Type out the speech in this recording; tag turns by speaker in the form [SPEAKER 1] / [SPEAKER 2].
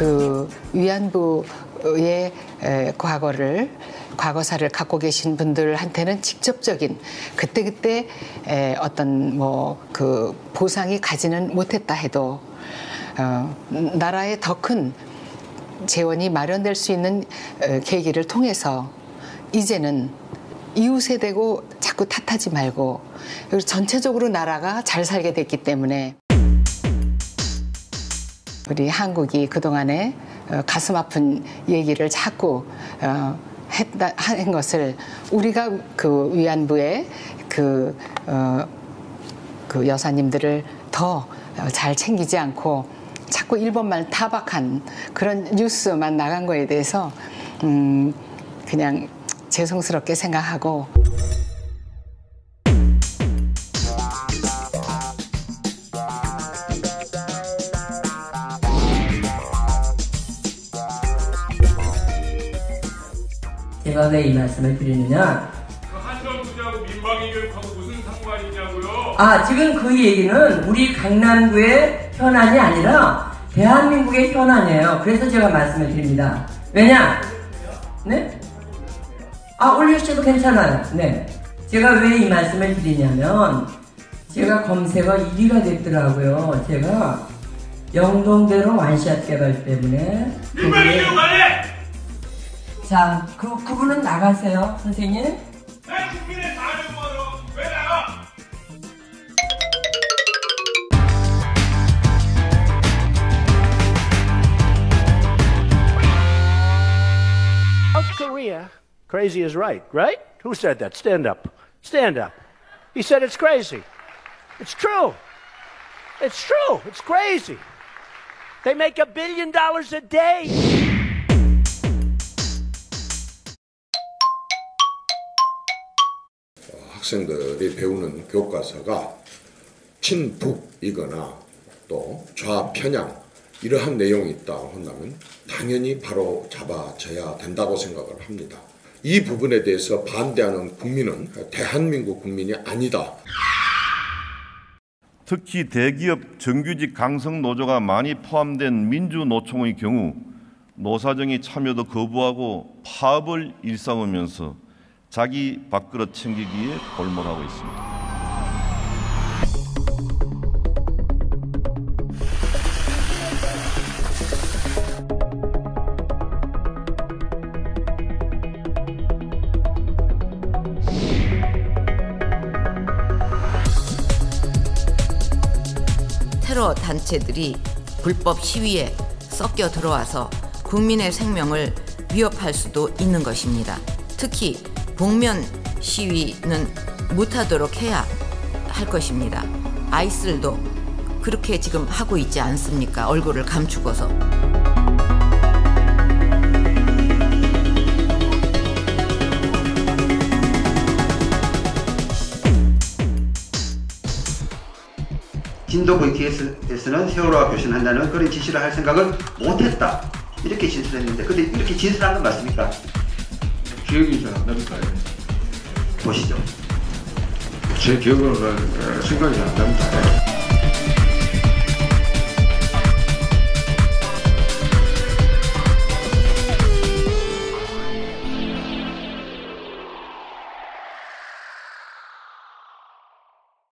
[SPEAKER 1] 그 위안부의 에, 과거를 과거사를 갖고 계신 분들한테는 직접적인 그때그때 에, 어떤 뭐 그 보상이 가지는 못했다 해도 어, 나라의 더 큰 재원이 마련될 수 있는 어, 계기를 통해서 이제는 이웃에 대고 자꾸 탓하지 말고 전체적으로 나라가 잘 살게 됐기 때문에 우리 한국이 그동안에 어, 가슴 아픈 얘기를 자꾸 어, 했다 한 것을 우리가 그 위안부의 그, 어, 그 여사님들을 더 잘 챙기지 않고 자꾸 일본만 타박한 그런 뉴스만 나간 거에 대해서 음, 그냥 죄송스럽게 생각하고
[SPEAKER 2] 제가 왜 이 말씀을 드리느냐?
[SPEAKER 3] 그 한정 투자하고 민방위 교육하고 무슨 상관이냐고요?
[SPEAKER 2] 아, 지금 그 얘기는 우리 강남구의 현안이 아니라 대한민국의 현안이에요. 그래서 제가 말씀을 드립니다. 왜냐? 네? 아, 올려주셔도 괜찮아요. 네. 제가 왜 이 말씀을 드리냐면, 제가 검색어 1위가 됐더라고요. 제가 영동대로 완샷 개발 때문에.
[SPEAKER 3] 민방위 교육 안 해!
[SPEAKER 2] 자, 그, 그분은 나가세요, 선생님.
[SPEAKER 3] 내 국민의 사령관으로 왜 나가?
[SPEAKER 4] South Korea, crazy is right, right? Who said that? Stand up. Stand up. He said it's crazy. It's true. It's true. It's crazy. They make a billion dollars a day.
[SPEAKER 5] 학생들이 배우는 교과서가 친북이거나 또 좌편향 이러한 내용이 있다 한다면 당연히 바로 잡아져야 된다고 생각을 합니다. 이 부분에 대해서 반대하는 국민은 대한민국 국민이 아니다.
[SPEAKER 6] 특히 대기업 정규직 강성 노조가 많이 포함된 민주노총의 경우 노사정이 참여도 거부하고 파업을 일삼으면서 자기 밥그릇 챙기기에 골몰하고 있습니다.
[SPEAKER 7] 테러 단체들이 불법 시위에 섞여 들어와서 국민의 생명을 위협할 수도 있는 것입니다. 특히 복면 시위는 못하도록 해야 할 것입니다. 아이슬도 그렇게 지금 하고 있지 않습니까? 얼굴을 감추고서.
[SPEAKER 8] 진도 VTS에서는 세월호와 교신한다는 그런 지시를 할 생각을 못했다. 이렇게 진술했는데, 근데 이렇게 진술한 건 맞습니까?
[SPEAKER 9] 기억이 잘 안 납니다.
[SPEAKER 8] 보시죠.
[SPEAKER 9] 제 기억으로는 생각이 안 납니다.